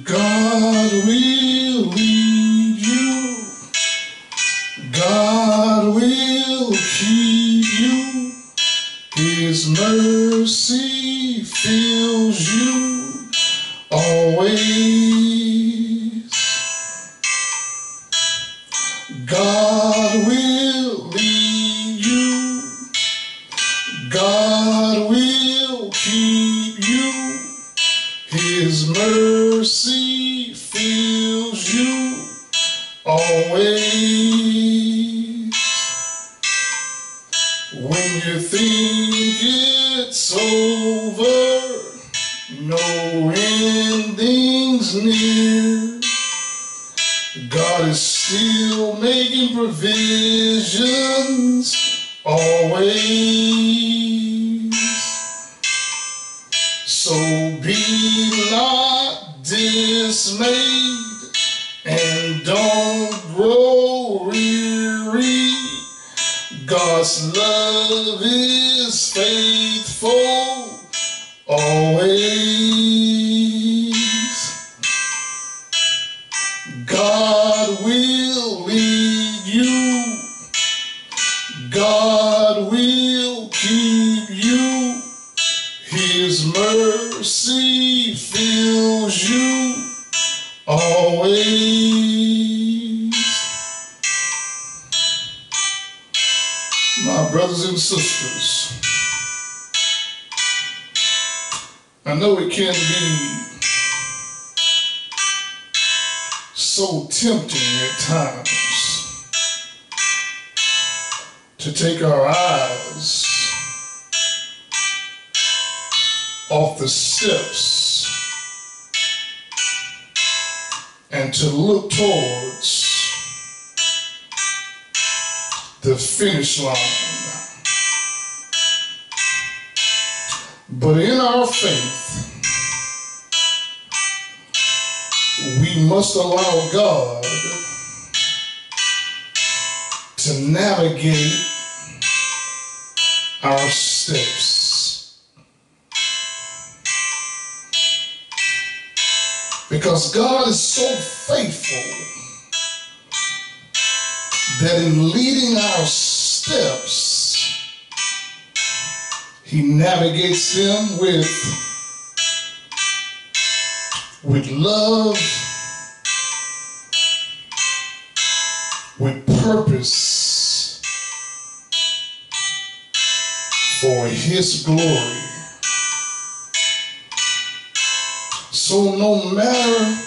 God will lead you. God will keep you. His mercy fills you always. His mercy fills you always. When you think it's over, no ending's near. God is still making provisions always. Be not dismayed and don't grow weary. God's love is faithful mercy fills you always. My brothers and sisters, I know it can be so tempting at times to take our eyes off the steps and to look towards the finish line. But in our faith, we must allow God to navigate our steps. Because God is so faithful that in leading our steps, He navigates them with, with love, with purpose for His glory. So no matter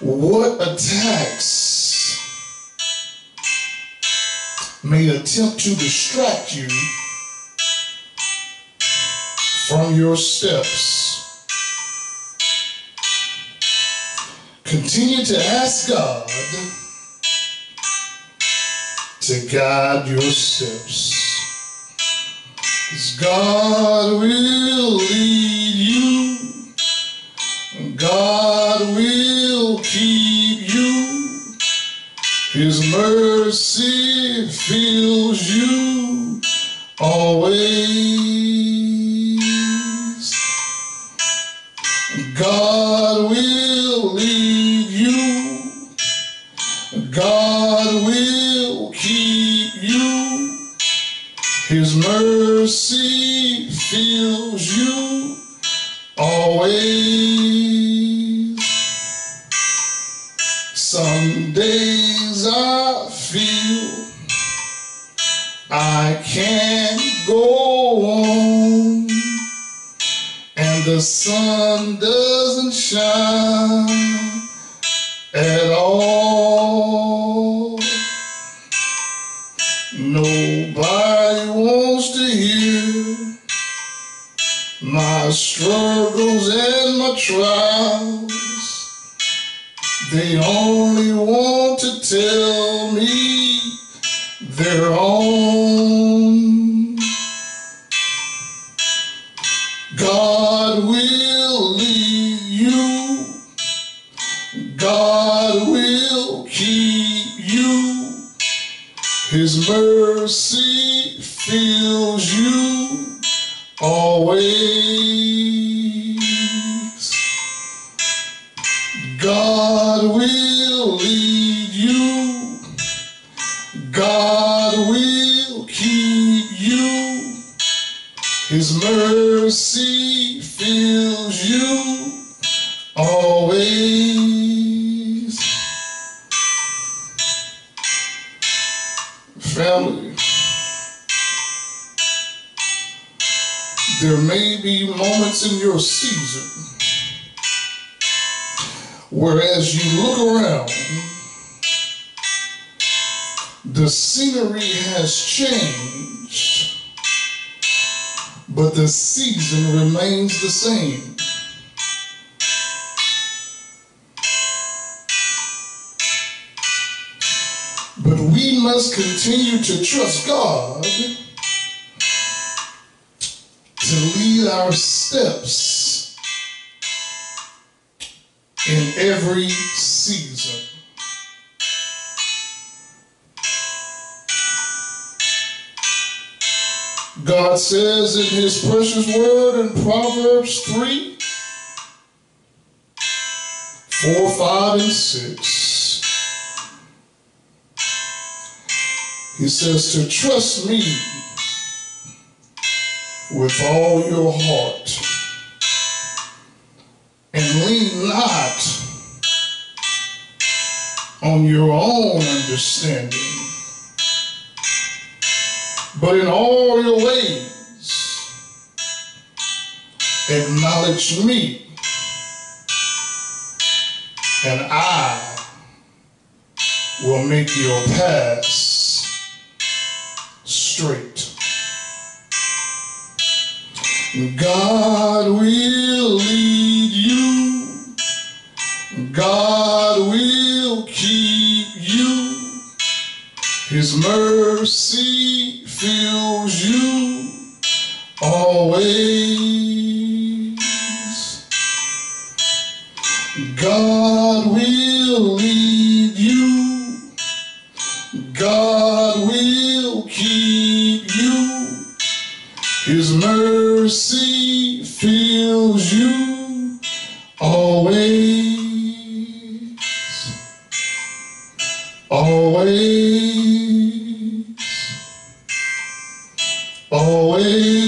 what attacks may attempt to distract you from your steps, continue to ask God to guide your steps. 'Cause God will lead you. God will keep you. His mercy fills you always. His mercy fills you always. Some days I feel I can't go on, and the sun doesn't shine at all. My struggles and my trials. They only want to tell me their own. God will lead you. God will keep you. His mercy fills you always. God will lead you. God will keep you. His mercy fills you always. There may be moments in your season where as you look around, the scenery has changed, but the season remains the same. But we must continue to trust God to lead our steps in every season. God says in his precious word in Proverbs 3, 4, 5, and 6. He says to trust me with all your heart and lean not on your own understanding but in all your ways, acknowledge me, and I will make your paths straight. God will lead you. God will keep you. His mercy fills you always. God will lead you. God will keep mercy fills you always, always, always.